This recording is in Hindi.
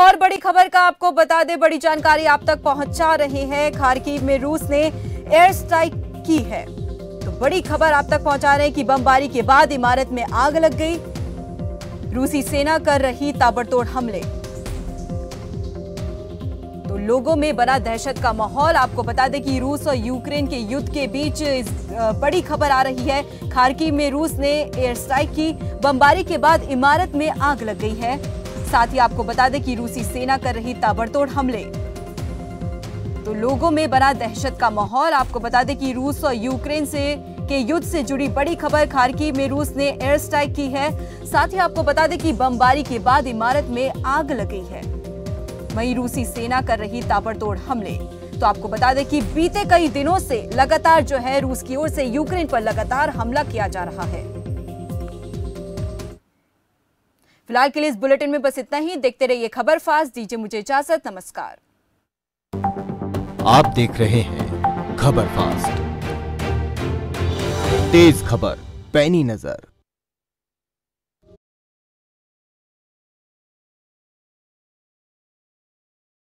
और बड़ी खबर का आपको बता दें, बड़ी जानकारी आप तक पहुँचा रहे हैं। खारकीव में रूस ने एयर स्ट्राइक की है। तो बड़ी खबर आप तक पहुँचा रहे हैं कि बमबारी के बाद इमारत में आग लग गई। रूसी सेना कर रही ताबड़तोड़ हमले। तो लोगों में बना दहशत का माहौल। आपको बता दें कि रूस और यूक्रेन के युद्ध के बीच बड़ी खबर आ रही है। खारकी में रूस ने एयर स्ट्राइक की। बमबारी के बाद इमारत में आग लग गई है। साथ ही आपको बता दें कि रूसी सेना कर रही ताबड़तोड़ हमले। तो लोगों में बना दहशत का माहौल, आपको बता दें कि रूस और यूक्रेन से के युद्ध से जुड़ी बड़ी खबर खारकीव में रूस ने एयर स्ट्राइक की है। साथ ही आपको बता दें कि बमबारी के बाद इमारत में आग लग गई है। वहीं रूसी सेना कर रही ताबड़तोड़ हमले। तो आपको बता दें कि बीते कई दिनों से लगातार जो है रूस की ओर से यूक्रेन पर लगातार हमला किया जा रहा है। फ़िलहाल के लिए इस बुलेटिन में बस इतना ही। देखते रहिए खबर फास्ट। दीजिए मुझे इजाज़त। नमस्कार। आप देख रहे हैं खबर फास्ट। तेज खबर, पैनी नज़र।